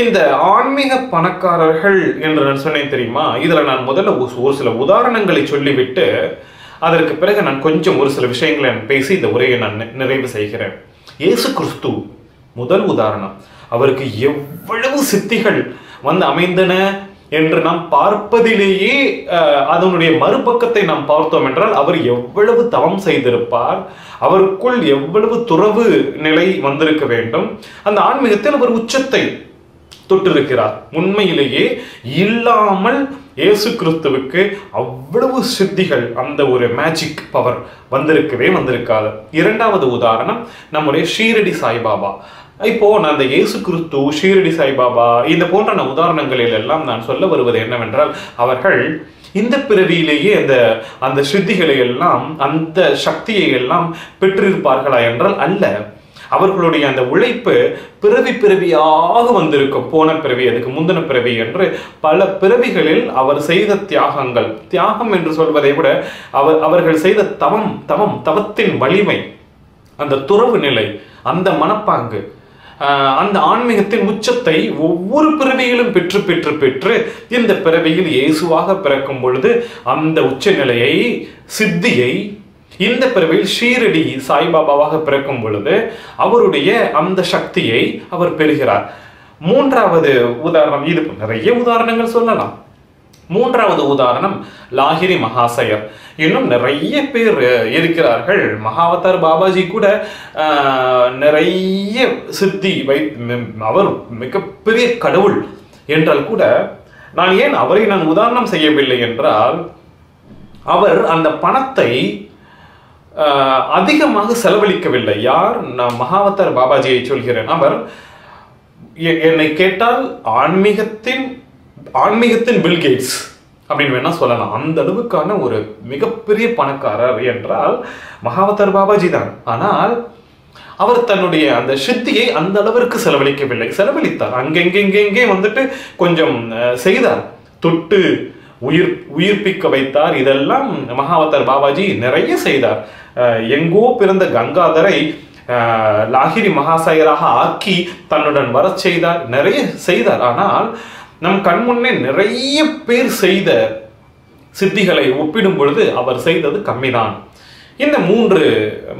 இந்த ஆன்மீக பணக்காரர்கள் என்று நான் சொன்னேன் தெரியுமா? இதில் நான் முதல்ல ஒரு ஒரு சில உதாரணங்களை சொல்லிவிட்டு அதற்கு பிறகு நான் கொஞ்சம் ஒரு சில விஷயங்களை நான் பேசி இந்த உரையை நான் நிறைவு செய்கிறேன். இயேசு கிறிஸ்து முதல் உதாரணம். அவருக்கு எவ்வளவு சித்திகள் வந்து அமைந்தன என்று நாம் பார்ப்பதிலேயே அதனுடைய மறுபக்கத்தை நாம் பார்த்தோம் என்றால் அவர் எவ்வளவு தவம் செய்திருப்பார் அவருக்குள் எவ்வளவு துறவு நிலை வந்திருக்க வேண்டும் அந்த ஆன்மீகத்தில் அவர் உச்சத்தை தொட்டிருக்கிறார். உண்மையிலேயே இல்லாமல் இயேசு கிறிஸ்துவுக்கு அவ்வளவு சித்திகள் அந்த ஒரு மேஜிக் பவர் வந்திருக்கவே வந்திருக்காது. இரண்டாவது உதாரணம் நம்முடைய ஷீரடி சாய்பாபா. இப்போ நான் அந்த இயேசு கிறிஸ்து ஷீரடி சாய்பாபா இந்த போன்ற உதாரணங்களில் எல்லாம் நான் சொல்ல வருவது என்னவென்றால் அவர்கள் இந்த பிறவியிலேயே அந்த அந்த சித்திகளை எல்லாம் அந்த சக்தியை எல்லாம் பெற்றிருப்பார்களா என்றால் அல்ல. அவர்களுடைய அந்த உழைப்பு பிறவி பிறவியாக வந்திருக்கும். போன பிறவி அதுக்கு முந்தின பிறவி என்று பல பிறவிகளில் அவர் செய்த தியாகங்கள். தியாகம் என்று சொல்வதை விட அவர் அவர்கள் செய்த தவம் தவம் தவத்தின் வலிமை அந்த துறவு நிலை அந்த மனப்பாங்கு ஆஹ், அந்த ஆன்மீகத்தின் உச்சத்தை ஒவ்வொரு பிறவியிலும் பெற்று பெற்று பெற்று இந்த பிறவியில் இயேசுவாக பிறக்கும் பொழுது அந்த உச்ச நிலையை சித்தியை இந்த பிறவியில் ஷீரடி சாய்பாபாவாக பிறக்கும் பொழுது அவருடைய அந்த சக்தியை அவர் பெறுகிறார். மூன்றாவது உதாரணம் இது நிறைய உதாரணங்கள் சொல்லலாம். மூன்றாவது உதாரணம் லாகிரி மகாசயர். இன்னும் நிறைய பேர் இருக்கிறார்கள். மகாவதார் பாபாஜி கூட நிறைய சித்தி வை அவர் மிகப்பெரிய கடவுள் என்றால் கூட நான் ஏன் அவரை நான் உதாரணம் செய்யவில்லை என்றால் அவர் அந்த பணத்தை அதிகமாக செலவழிக்கவில்லை. யார்? நான் மகாவத்தர் பாபாஜியை சொல்கிறேன் அவர் எ- என்னை கேட்டால் ஆன்மீகத்தின் ஆன்மீகத்தின் பில்கேட்ஸ் அப்படின்னு வேணா சொல்லலாம். அந்த அளவுக்கான ஒரு மிகப்பெரிய பணக்காரர் என்றால் மகாவத்தர் பாபாஜி தான். ஆனால் அவர் தன்னுடைய அந்த சித்தியை அந்த அளவிற்கு செலவழிக்கவில்லை. செலவழித்தார். அங்கெங்கெங்கெங்கே வந்துட்டு கொஞ்சம் செய்தார். தொட்டு உயிர் உயிர்ப்பிக்க வைத்தார். இதெல்லாம் மகாவத்தர் பாபாஜி நிறைய செய்தார். எங்கோ பிறந்த கங்காதரை லாகிரி மகாசாயராக ஆக்கி தன்னுடன் வர செய்தார். நிறைய செய்தார். ஆனால் நம் கண்முன்னே நிறைய பேர் செய்த சித்திகளை ஒப்பிடும் பொழுது அவர் செய்தது கம்மிதான். இந்த மூன்று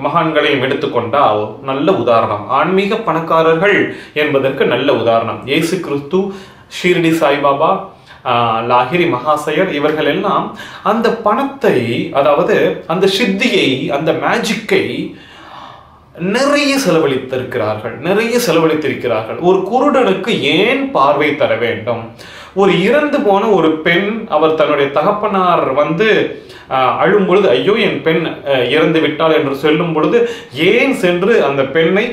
மகான்களையும் எடுத்துக்கொண்டால் நல்ல உதாரணம். ஆன்மீக பணக்காரர்கள் என்பதற்கு நல்ல உதாரணம். இயேசு கிறிஸ்து ஷீரடி சாய்பாபா லாகிரி மகாசயர் இவர்கள் எல்லாம் அந்த பணத்தை அதாவது அந்த சித்தியை அந்த மேஜிக்கை நிறைய செலவழித்திருக்கிறார்கள் நிறைய செலவழித்திருக்கிறார்கள். ஒரு குருடனுக்கு ஏன் பார்வை தர வேண்டும்? ஒரு இறந்து போன ஒரு பெண் அவர் தன்னுடைய தகப்பனார் வந்து அழும் பொழுது ஐயோ என் பெண் இறந்து விட்டாள் என்று சொல்லும் பொழுது ஏன் சென்று அந்த பெண்ணை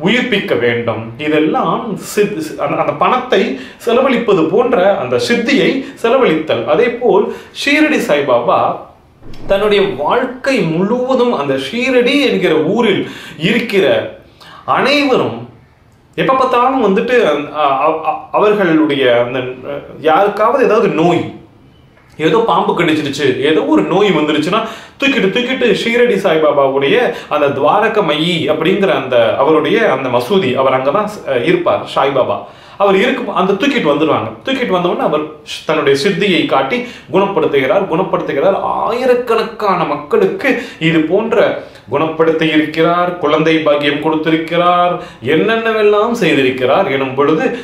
உயிர்ப்பிக்க வேண்டும். இதெல்லாம் சித்- அந்த அந்த பணத்தை செலவழிப்பது போன்ற அந்த சித்தியை செலவழித்தல். அதே போல் ஷீரடி சாய்பாபா தன்னுடைய வாழ்க்கை முழுவதும் அந்த ஷீரடி என்கிற ஊரில் இருக்கிற அனைவரும் எப்ப பார்த்தாலும் வந்துட்டு அ- அவர்களுடைய அந்த யாருக்காவது ஏதாவது நோய் ஏதோ பாம்பு கடிச்சிருச்சு ஏதோ ஒரு நோய் வந்துருச்சுன்னா தூக்கிட்டு தூக்கிட்டு ஷீரடி சாய்பாபாவுடைய அந்த துவாரக மையி அப்படிங்கிற அந்த அவருடைய அந்த மசூதி அவர் அங்கதான் தான் இருப்பார் சாய்பாபா. அவர் இருக்கும் அந்த தூக்கிட்டு வந்துடுவாங்க தூக்கிட்டு வந்தவுடனே அவர் தன்னுடைய சித்தியை காட்டி குணப்படுத்துகிறார் குணப்படுத்துகிறார். ஆயிரக்கணக்கான மக்களுக்கு இது போன்ற குணப்படுத்தி இருக்கிறார் குழந்தை பாக்கியம் கொடுத்திருக்கிறார் என்னென்னவெல்லாம் செய்திருக்கிறார் எனும் பொழுது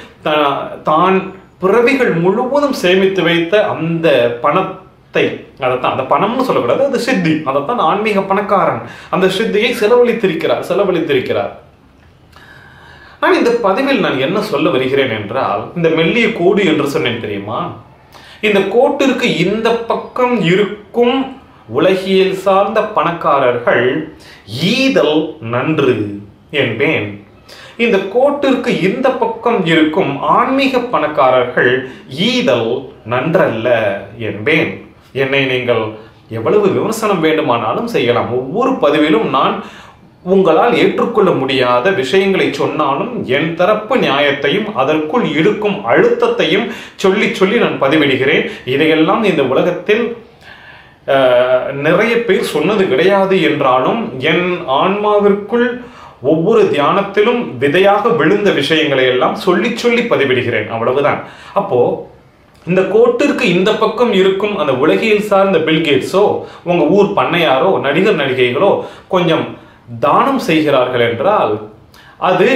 தான் பிறவிகள் முழுவதும் சேமித்து வைத்த அந்த பணத்தை அதைத்தான் அந்த பணம்னு சொல்லக்கூடாது அது சித்தி. அதைத்தான் ஆன்மீக பணக்காரன் அந்த சித்தியை செலவழித்திருக்கிறார் செலவழித்திருக்கிறார். ஆனால் இந்த பதிவில் நான் என்ன சொல்ல வருகிறேன் என்றால் இந்த மெல்லிய கோடு என்று சொன்னேன் தெரியுமா? இந்த கோட்டிற்கு இந்த பக்கம் இருக்கும் உலகியல் சார்ந்த பணக்காரர்கள் ஈதல் நன்று என்பேன். இந்த கோட்டிற்கு இந்த பக்கம் இருக்கும் ஆன்மீக பணக்காரர்கள் ஈதல் நன்றல்ல என்பேன். என்னை நீங்கள் எவ்வளவு விமர்சனம் வேண்டுமானாலும் செய்யலாம். ஒவ்வொரு பதிவிலும் நான் உங்களால் ஏற்றுக்கொள்ள முடியாத விஷயங்களை சொன்னாலும் என் தரப்பு நியாயத்தையும் அதற்குள் இருக்கும் அழுத்தத்தையும் சொல்லி சொல்லி நான் பதிவிடுகிறேன். இதையெல்லாம் இந்த உலகத்தில் நிறைய பேர் சொன்னது கிடையாது என்றாலும் என் ஆன்மாவிற்குள் ஒவ்வொரு தியானத்திலும் விதையாக விழுந்த விஷயங்களை எல்லாம் சொல்லி சொல்லி பதிவிடுகிறேன். அவ்வளவுதான். அப்போ இந்த கோட்டிற்கு இந்த பக்கம் இருக்கும் அந்த உலகியல் சார்ந்த பில்கேட்ஸோ உங்க ஊர் பண்ணையாரோ நடிகர் நடிகைகளோ கொஞ்சம் தானம் செய்கிறார்கள் என்றால் அது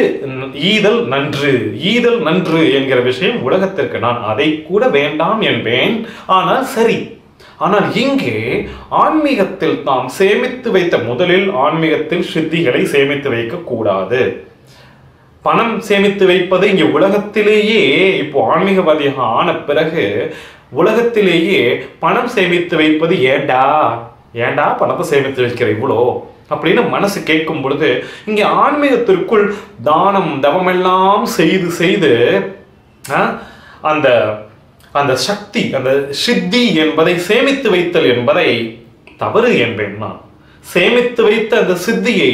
ஈதல் நன்று ஈதல் நன்று என்கிற விஷயம் உலகத்திற்கு. நான் அதை கூட வேண்டாம் என்பேன். ஆனால் சரி ஆனால் இங்கே ஆன்மீகத்தில் நாம் சேமித்து வைத்த முதலில் ஆன்மீகத்தில் சித்திகளை சேமித்து வைக்கக்கூடாது பணம் சேமித்து வைப்பது இங்கே உலகத்திலேயே இப்போ ஆன்மீகவாதியாக ஆன பிறகு உலகத்திலேயே பணம் சேமித்து வைப்பது ஏண்டா? ஏண்டா பணத்தை சேமித்து வைக்கிற இவ்வளோ அப்படின்னு மனசு கேட்கும் பொழுது இங்கே ஆன்மீகத்திற்குள் தானம் தவமெல்லாம் செய்து செய்து அந்த அந்த சக்தி அந்த சித்தி என்பதை சேமித்து வைத்தல் என்பதை தவறு என்பேன் நான். சேமித்து வைத்த அந்த சித்தியை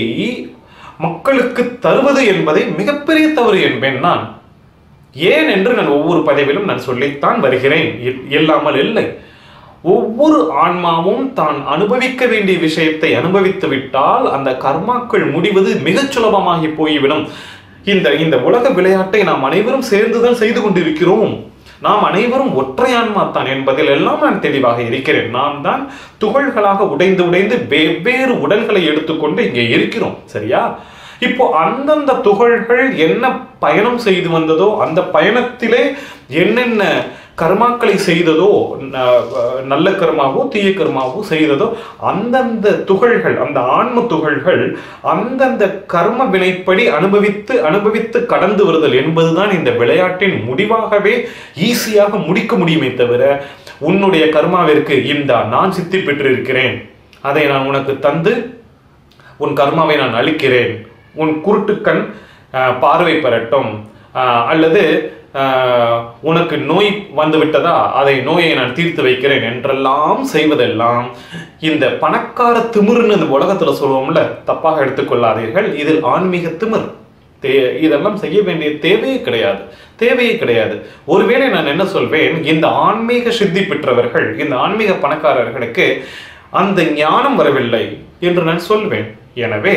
மக்களுக்கு தருவது என்பதை மிகப்பெரிய தவறு என்பேன் நான். ஏன் என்று நான் ஒவ்வொரு பதவியிலும் நான் சொல்லித்தான் வருகிறேன். இல்லாமல் இல்லை. ஒவ்வொரு ஆன்மாவும் தான் அனுபவிக்க வேண்டிய விஷயத்தை அனுபவித்து விட்டால் அந்த கர்மாக்கள் முடிவது மிகச் சுலபமாகி போய்விடும். இந்த இந்த உலக விளையாட்டை நாம் அனைவரும் சேர்ந்துதான் செய்து கொண்டிருக்கிறோம். நாம் அனைவரும் ஒற்றை ஆன்மா தான் என்பதில் எல்லாம் நான் தெளிவாக இருக்கிறேன். நாம் தான் துகள்களாக உடைந்து உடைந்து வெவ்வேறு உடல்களை எடுத்துக்கொண்டு இங்கே இருக்கிறோம். சரியா? இப்போ அந்தந்த துகள்கள் என்ன பயணம் செய்து வந்ததோ அந்த பயணத்திலே என்னென்ன கர்மாக்களை செய்ததோ ந- நல்ல கர்மாவோ தீய கர்மாவோ செய்ததோ அந்தந்த துகள்கள் அந்த ஆன்ம துகள்கள் அந்தந்த கர்ம வினைப்படி அனுபவித்து அனுபவித்து கடந்து வருதல் என்பதுதான் இந்த விளையாட்டின் முடிவாகவே ஈஸியாக முடிக்க முடியுமே தவிர உன்னுடைய கர்மாவிற்கு இந்த நான் சித்தி பெற்றிருக்கிறேன். அதை நான் உனக்கு தந்து உன் கர்மாவை நான் அழிக்கிறேன் உன் குருட்டுக்கண் பார்வை பெறட்டும். அல்லது உனக்கு நோய் வந்துவிட்டதா? அதை நோயை நான் தீர்த்து வைக்கிறேன் என்றெல்லாம் செய்வதெல்லாம் இந்த பணக்கார திமிர்னு இந்த உலகத்துல சொல்லுவோம்ல தப்பாக எடுத்துக்கொள்ளாதீர்கள். இதில் ஆன்மீக திமிர். தே இதெல்லாம் செய்ய வேண்டிய தேவையே கிடையாது. தேவையே கிடையாது. ஒருவேளை நான் என்ன சொல்வேன்? இந்த ஆன்மீக சித்தி பெற்றவர்கள் இந்த ஆன்மீக பணக்காரர்களுக்கு அந்த ஞானம் வரவில்லை என்று நான் சொல்வேன். எனவே